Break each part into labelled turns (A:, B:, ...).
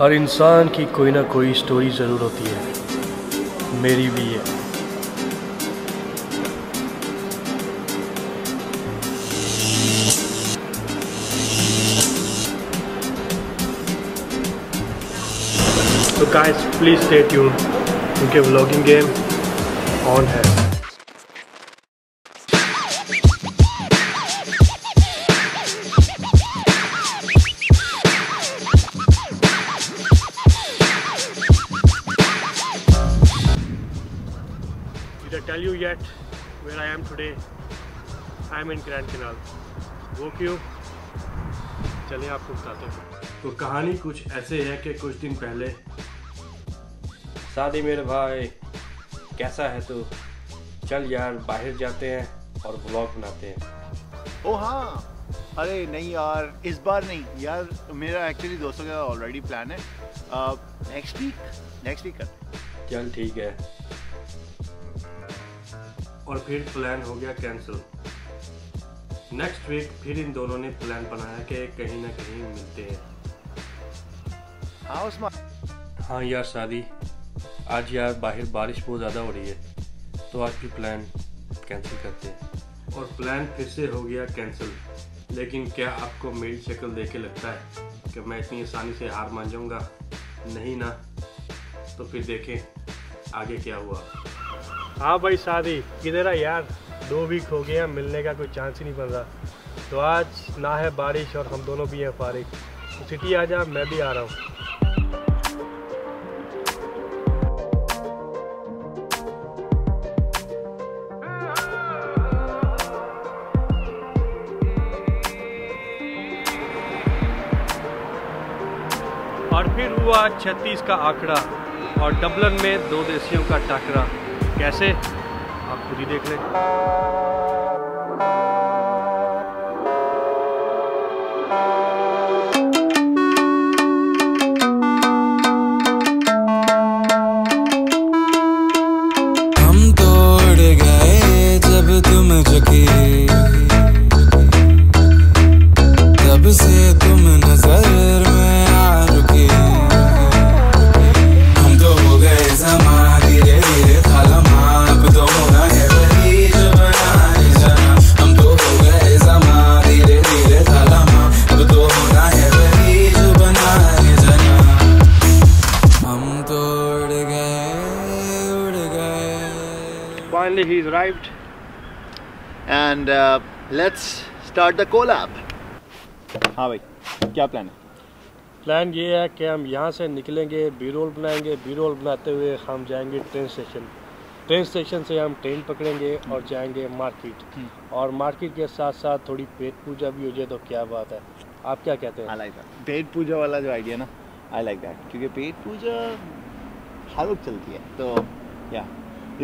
A: हर इंसान की कोई ना कोई स्टोरी ज़रूर होती है। मेरी भी है। तो गाइस प्लीज़ स्टे ट्यून क्योंकि व्लॉगिंग गेम ऑन है। Tell you yet where I am today? I am in Grand Canal. वो क्यों चलिए आपको बताते हैं। तो कहानी कुछ ऐसे है कि कुछ दिन पहले। शादी मेरे भाई कैसा है तू? चल यार बाहर जाते हैं और ब्लॉग बनाते हैं।
B: ओ हाँ। अरे नहीं यार इस बार नहीं। यार मेरा एक्चुअली दोस्तों का ऑलरेडी प्लान है। नेक्स्ट वीक नेक्स्ट वीक करते
A: चल ठीक है। और फिर प्लान हो गया कैंसिल नेक्स्ट वीक फिर इन दोनों ने प्लान बनाया कि कहीं ना कहीं मिलते हैं.
B: हाँ उस्मान
A: हाँ यार शादी। आज यार बाहर बारिश बहुत ज़्यादा हो रही है तो आज भी प्लान कैंसिल करते हैं। और प्लान फिर से हो गया कैंसिल लेकिन क्या आपको मेरी शक्ल देख के लगता है कि मैं इतनी आसानी से हार मान जाऊँगा? नहीं ना। तो फिर देखें आगे क्या हुआ। हाँ भाई शादी। किधर है यार? दो वीक हो गया मिलने का कोई चांस ही नहीं बन रहा। तो आज ना है बारिश और हम दोनों भी हैं फारिग तो सिटी आ जा, मैं भी आ रहा हूँ। और फिर हुआ छत्तीस का आंकड़ा और डबलन में दो देशियों का टाकरा। कैसे? आप खुद ही देख लें।
C: He is arrived and let's start the collab हाँ
B: भाई क्या प्लान है?
A: प्लान ये है कि हम यहाँ से निकलेंगे बी रोल बनाएँगे। बी रोल बनाते हुए हम जाएँगे ट्रेन स्टेशन ट्रेन स्टेशन से हम ट्रेन पकड़ेंगे और जाएँगे मार्केट और मार्केट के साथ साथ थोड़ी पेट पूजा भी हो जाए तो क्या बात है। आप क्या कहते हैं?
B: आई लाइक दैट पेट पूजा वाला जो आइडिया ना आई लाइक दैट क्योंकि पेट पूजा हर वक्त चलती है। तो या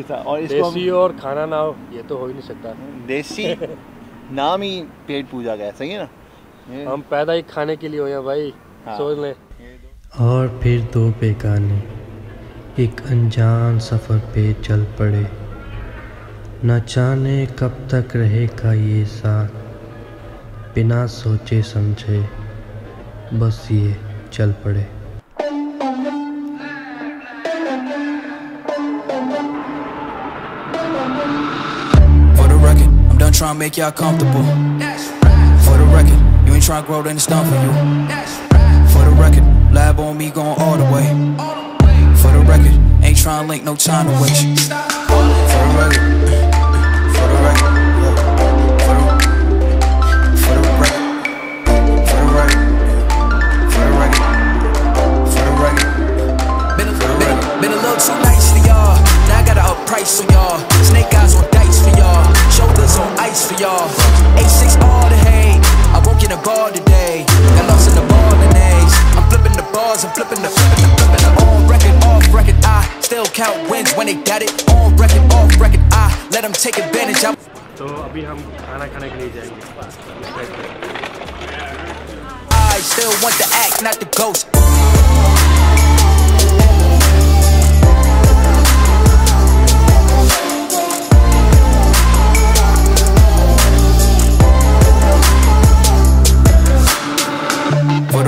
B: और इसको
A: देसी और खाना ना हो ये तो हो ही नहीं सकता।
B: देसी? नाम ही पेट पूजा का है सही है ना?
A: हम पैदा ही खाने के लिए हुए हैं भाई
B: हाँ।
A: सोच लें।
D: और फिर दो बेगाने एक अनजान सफ़र पे चल पड़े। न जाने कब तक रहेगा ये साथ बिना सोचे समझे बस ये चल पड़े।
C: To make y'all comfortable. For the record, you ain't trying to grow, then it's done for you. For the record, lab on me going all the way. For the record, ain't trying to link, no time to waste. For the record, for the record. Been a, little too nice for y'all. Now I gotta up price for y'all y'all. A6 all the hate. I won't get a ball today. Got lost in the ball and A's. I'm flipping the bars, I'm flipping the flipping the flipping the on record, off record. I still count wins when they got it. On record, off record. I let them take advantage. I
A: तो अभी हम खाना खाने के लिए जाएंगे
C: I still want the act, not the ghost.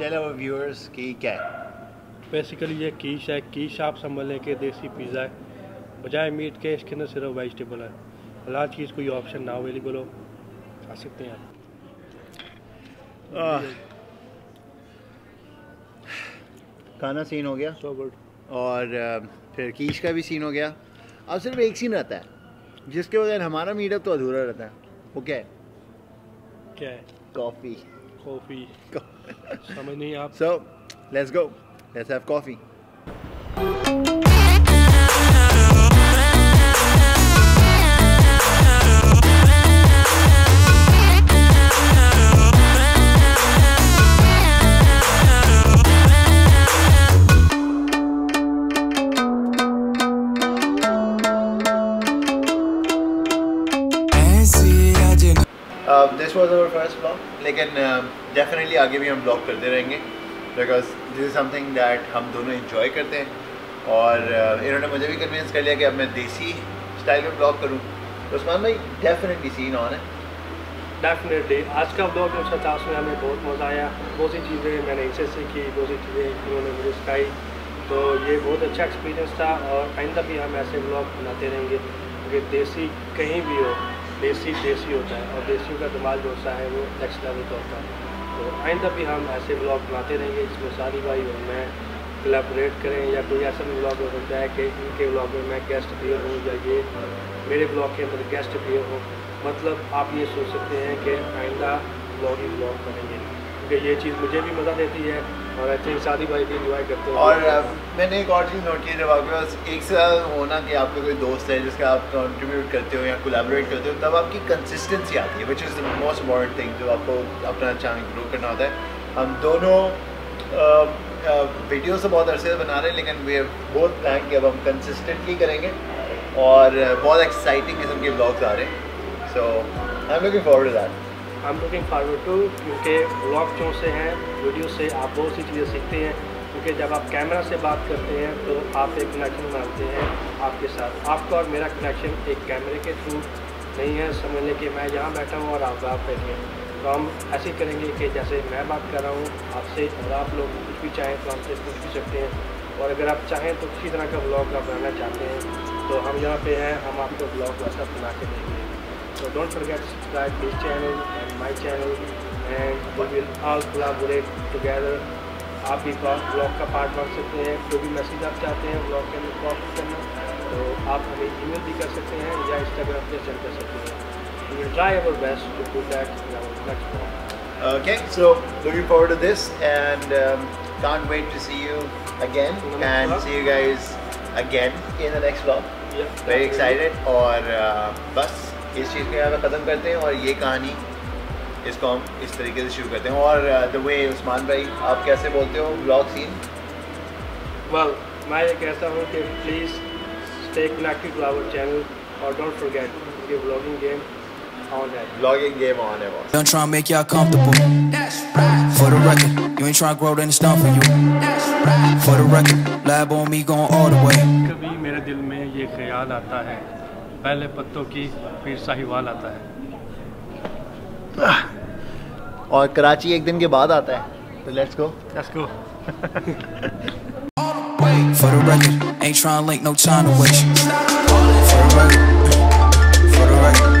B: Tell our viewers कि क्या है?
A: बेसिकली ये कीश है। कीश आप समझ लें कि देसी पिज़्ज़ा है। बजाय मीट के इसके अंदर सिर्फ़ वेजिटेबल है। हलाल चीज़ कोई ऑप्शन ना अवेलेबल हो। खा सकते हैं आप।
B: खाना सीन हो गया।
A: सो गुड
B: और फिर कीश का भी सीन हो गया। अब सिर्फ़ एक सीन रहता है जिसके बगैर हमारा मीटअप तो अधूरा रहता है। वो क्या है?
A: क्या है?
B: कॉफ़ी
A: कॉफ़ी समझ नहीं आप
B: so let's go was our first blog लेकिन डेफिनेटली आगे भी हम ब्लॉग करते रहेंगे because this is something that हम दोनों इन्जॉय करते हैं। और uh, इन्होंने मुझे भी कन्विंस कर लिया कि अब मैं देसी स्टाइल में ब्लॉग करूँ। तो उस्मान भाई डेफिनेटली सीन ऑन है।
A: डेफिनेटली आज का ब्लॉग जो था उसमें हमें बहुत मज़ा आया। बहुत सी चीज़ें मैंने इनसे सीखी बहुत सी चीज़ें इन्होंने मुझे सिखाई। तो ये बहुत अच्छा एक्सपीरियंस था और आइंदा भी हम ऐसे ब्लॉग बनाते रहेंगे क्योंकि देसी कहीं भी हो। देसी देसी होता है और देसी का दिमाग जो होता है वो नेक्स्ट लेवल का होता है। तो आइंदा भी हम ऐसे ब्लॉग बनाते रहेंगे जिसमें सारी भाई और मैं कलेबरेट करें या कोई ऐसा भी ब्लॉग हो सकता है कि इनके ब्लॉग में मैं गेस्ट भी हूँ या ये मेरे ब्लॉग के अंदर गेस्ट भी हो। मतलब आप ये सोच सकते हैं कि आइंदा ब्लॉग ही ब्लॉग करेंगे। क्योंकि ये चीज़ मुझे भी मज़ा देती है और थिंक शादी भाई भी इंजॉय करते हो।
B: और मैंने एक और चीज़ नोट की जब आपके पास एक साल होना कि आपका कोई दोस्त है जिसका आप कंट्रीब्यूट करते हो या कोलैबोरेट करते हो, तब आपकी कंसिस्टेंसी आती है which is the most important thing जो आपको अपना चैनल ग्रो करना होता है। हम दोनों वीडियो से बहुत अरसे बना रहे हैं, लेकिन वे बहुत प्लान कि अब हम कंसिस्टेंटली करेंगे और बहुत एक्साइटिंग किस्म के ब्लॉग्स आ रहे हैं। So I am looking forward to that
A: I am looking forward to क्योंकि ब्लॉग जो से हैं वीडियो से आप बहुत सी चीज़ें सीखते हैं। क्योंकि जब आप कैमरा से बात करते हैं तो आप एक कनेक्शन बनाते हैं आपके साथ। आपका और मेरा कनेक्शन एक कैमरे के थ्रू नहीं है समझ लें कि मैं यहाँ बैठा हूँ और आप आप बैठे हैं तो हम ऐसे करेंगे कि जैसे मैं बात कर रहा हूँ आपसे और आप लोग कुछ भी चाहें तो हमसे पूछ भी सकते हैं। और अगर आप चाहें तो किसी तरह का ब्लॉग आप बनाना चाहते हैं तो हम यहाँ पे हैं, हम आपको ब्लॉग वैसा बना के देंगे। forget to subscribe this channel and my channel and we will all collaborate together. आप भी ब्लॉग का पार्ट बन सकते हैं जो भी मैसेज आप चाहते हैं ब्लॉग के अंदर कॉपी करना तो आप हमें ईमेल भी कर सकते हैं या इंस्टाग्राम पे सेंड कर सकते हैं our best to do that in our next vlog.
B: Okay, so looking forward to this and um, can't wait to see you again and
A: vlog.
B: see you guys again in the next vlog.
A: Yeah,
B: Very excited और uh, बस इस चीज़ को यहाँ पे ख़त्म करते हैं और ये कहानी इसको हम इस तरीके से शुरू करते हैं और द वे उस्मान भाई आप कैसे बोलते हो ब्लॉग सीन
A: Well, मैं ये कहता हूँ कि please stay connected to our channel और don't forget कि vlogging game on है
B: ब्लॉगिंग गेम ऑन है boss
C: Done trying to make y'all comfortable. For the record, you ain't trying to grow, then it's done for you. For the record, lab on me going all the way.
A: कभी मेरे दिल में ये ख्याल आता है पहले पत्तों की फिर साहिवाल आता है
B: और कराची एक दिन के बाद आता है तो let's go
A: let's go
C: For the record, ain't trying to link, no time to waste. For the record, for the record,